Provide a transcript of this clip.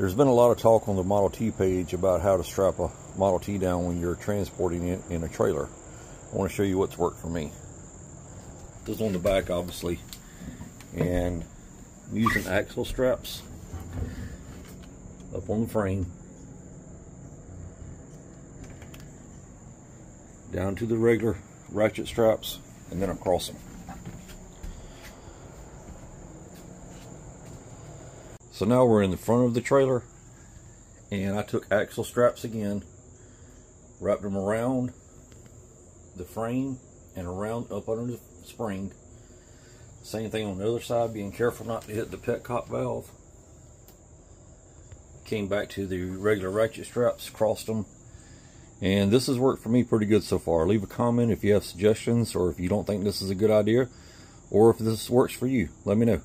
There's been a lot of talk on the Model T page about how to strap a Model T down when you're transporting it in a trailer. I want to show you what's worked for me. This is on the back, obviously, and I'm using axle straps up on the frame, down to the regular ratchet straps, and then across them. So now we're in the front of the trailer and I took axle straps again, wrapped them around the frame and around up under the spring. Same thing on the other side, being careful not to hit the petcock valve. Came back to the regular ratchet straps, crossed them, and this has worked for me pretty good so far. Leave a comment if you have suggestions or if you don't think this is a good idea or if this works for you. Let me know.